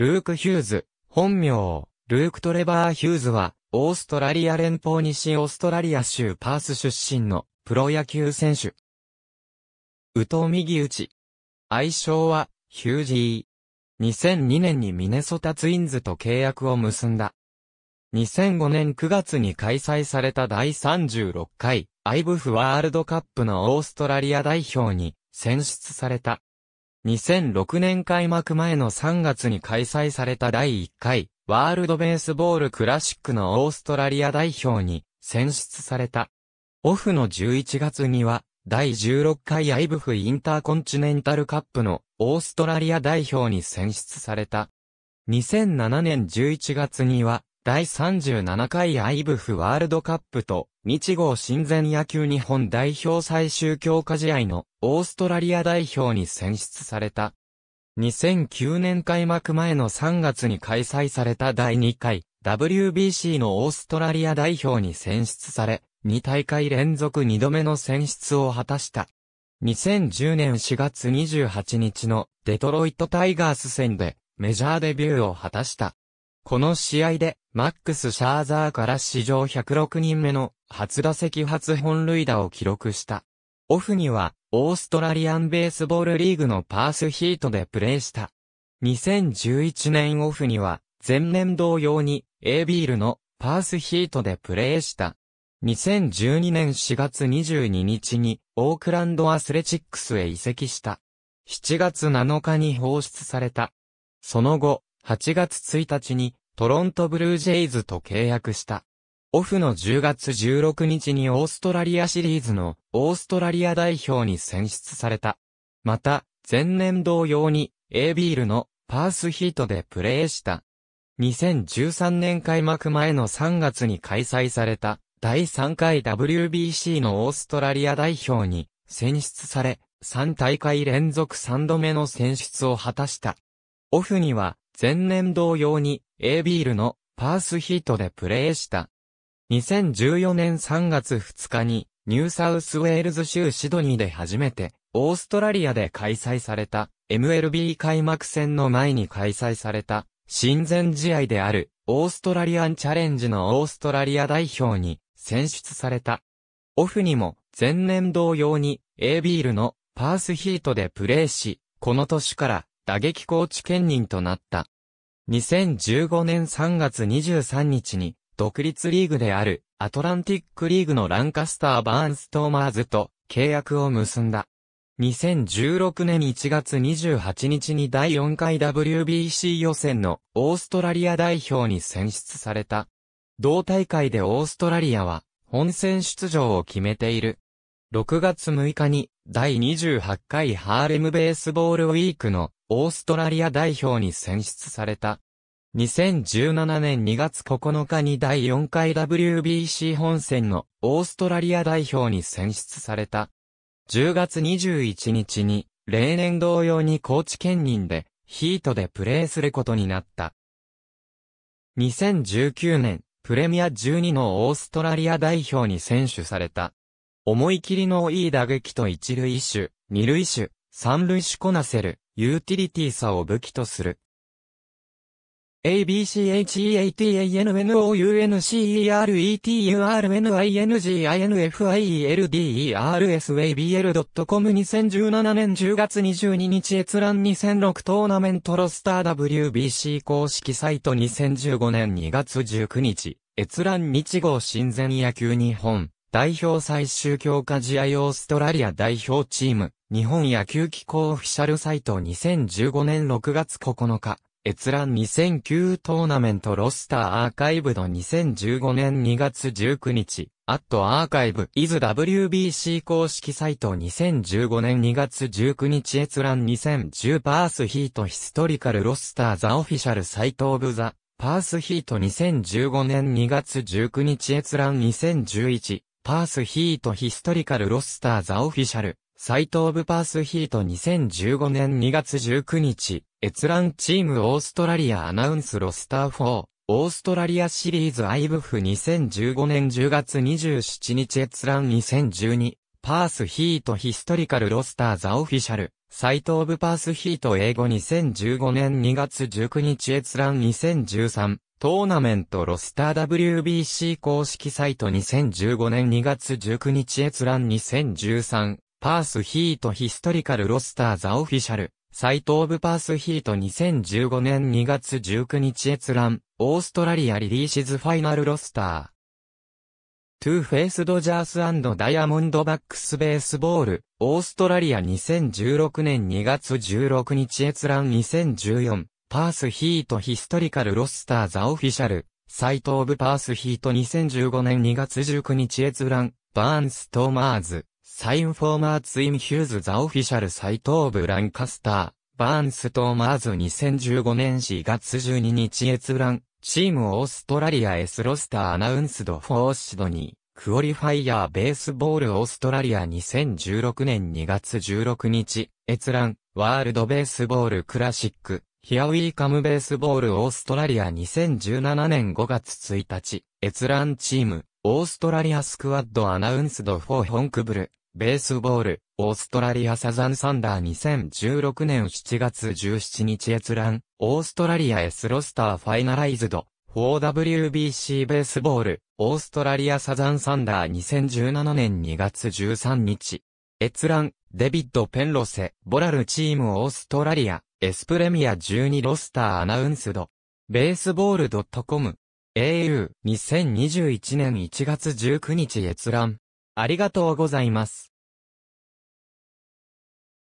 ルーク・ヒューズ、本名、ルーク・トレバー・ヒューズは、オーストラリア連邦西オーストラリア州パース出身のプロ野球選手。宇藤右打ち。愛称は、ヒュージー。2002年にミネソタツインズと契約を結んだ。2005年9月に開催された第36回アイブフワールドカップのオーストラリア代表に選出された。2006年開幕前の3月に開催された第1回ワールドベースボールクラシックのオーストラリア代表に選出された。オフの11月には第16回アイブフインターコンチネンタルカップのオーストラリア代表に選出された。2007年11月には第37回アイブフワールドカップと日豪親善野球日本代表最終強化試合のオーストラリア代表に選出された。2009年開幕前の3月に開催された第2回 WBC のオーストラリア代表に選出され、2大会連続2度目の選出を果たした。2010年4月28日のデトロイトタイガース戦でメジャーデビューを果たした。この試合で、マックス・シャーザーから史上106人目の初打席初本塁打を記録した。オフには、オーストラリアンベースボールリーグのパースヒートでプレーした。2011年オフには、前年同様に、A ビールのパースヒートでプレーした。2012年4月22日に、オークランドアスレチックスへ移籍した。7月7日に放出された。その後、8月1日にトロントブルージェイズと契約した。オフの10月16日にオーストラリアシリーズのオーストラリア代表に選出された。また、前年同様に A ビールのパースヒートでプレーした。2013年開幕前の3月に開催された第3回 WBC のオーストラリア代表に選出され、3大会連続3度目の選出を果たした。オフには前年同様に ABL のパースヒートでプレーした。2014年3月2日にニューサウスウェールズ州シドニーで初めてオーストラリアで開催された MLB 開幕戦の前に開催された親善試合であるオーストラリアンチャレンジのオーストラリア代表に選出された。オフにも前年同様に ABL のパースヒートでプレーし、この年から打撃コーチ兼任となった。2015年3月23日に、独立リーグである、アトランティックリーグのランカスター・バーンストーマーズと契約を結んだ。2016年1月28日に第4回 WBC 予選のオーストラリア代表に選出された。同大会でオーストラリアは本戦出場を決めている。6月6日に第28回ハーレムベースボールウィークのオーストラリア代表に選出された。2017年2月9日に第4回 WBC 本戦のオーストラリア代表に選出された。10月21日に例年同様にコーチ兼任でヒートでプレーすることになった。2019年プレミア12のオーストラリア代表に選手された。思い切りのいい打撃と一塁手、二塁手、三塁手こなせる。ユーティリティさを武器とする。ABCHENNOUNCERUETURNINGINFIELDERSWABL.com 2017年10月22日閲覧2006トーナメントロスター WBC 公式サイト2015年2月19日閲覧日号親善野球日本代表最終強化試合オーストラリア代表チーム日本野球機構オフィシャルサイト2015年6月9日、閲覧2009 Tournament Roster Archived 2015年2月19日、 at Archive.is WBC 公式サイト2015年2月19日閲覧2010 Perth Heat Historical Roster The Official Site of the Perth Heat 2015年2月19日閲覧2011 Perth Heat Historical Roster The Official。Site of Perth Heat 2015年2月19日、閲覧 Team Australia Announce Roster for、Australia Series IBAF 2015年10月27日閲覧2012、パースヒートヒストリカルロスターザオフィシャル、サイトオブパースヒート英語2015年2月19日閲覧2013トーナメントロスター WBC 公式サイト2015年2月19日閲覧2013パースヒートヒストリカルロスターザオフィシャル。サイトオブパースヒート2015年2月19日閲覧。オーストラリアリリーシズファイナルロスター。to Face Dodgers Diamondbacks Baseball、Australia 2016年2月16日閲覧。2014、 Perth Heat Historical Roster The Official、Site of Perth Heat 2015年2月19日閲覧、バーンストーマーズ、サインフォーマーツインヒューズザオフィシャルサイトオブランカスター、バーンストーマーズ2015年4月12日閲覧、チームオーストラリア S ロスターアナウンスドフォーシドニー、クオリファイヤーベースボールオーストラリア2016年2月16日、閲覧、 World Baseball Classic、Here We Come Baseball オーストラリア2017年5月1日、閲覧 Team、Australia Squad Announced for Honkbal、Baseball、Australia Southern Thunder 2016年7月17日閲覧、オーストラリア S ロスターファイナライズド、4WBC ベースボール、オーストラリアサザンサンダー2017年2月13日。閲覧、 David Penrose、Boral Team Australia's Premier 12 Roster Announced。ベースボール .com。au、2021年1月19日閲覧。ありがとうございます。